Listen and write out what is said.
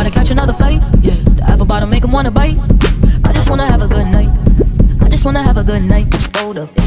Gotta catch another fight. Yeah, the apple bottom make him wanna bite. I just wanna have a good night. I just wanna have a good night. Hold up.